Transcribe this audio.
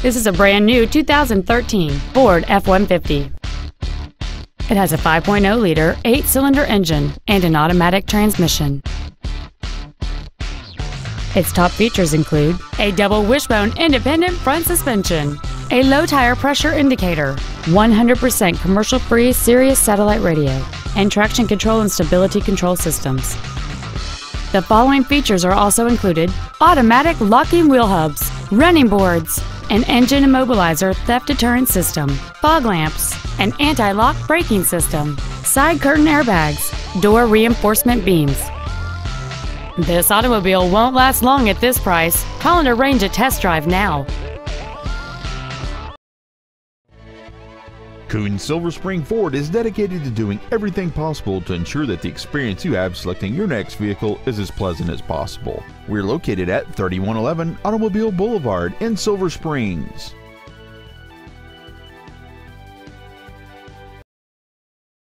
This is a brand new 2013 Ford F-150. It has a 5.0-liter eight-cylinder engine and an automatic transmission. Its top features include a double wishbone independent front suspension, a low tire pressure indicator, 100% commercial-free Sirius satellite radio, and traction control and stability control systems. The following features are also included automatic locking wheel hubs, running boards, an engine immobilizer theft deterrent system, fog lamps, an anti lock braking system, side curtain airbags, door reinforcement beams. This automobile won't last long at this price. Call and arrange a test drive now. Koons Silver Spring Ford is dedicated to doing everything possible to ensure that the experience you have selecting your next vehicle is as pleasant as possible. We're located at 3111 Automobile Boulevard in Silver Springs.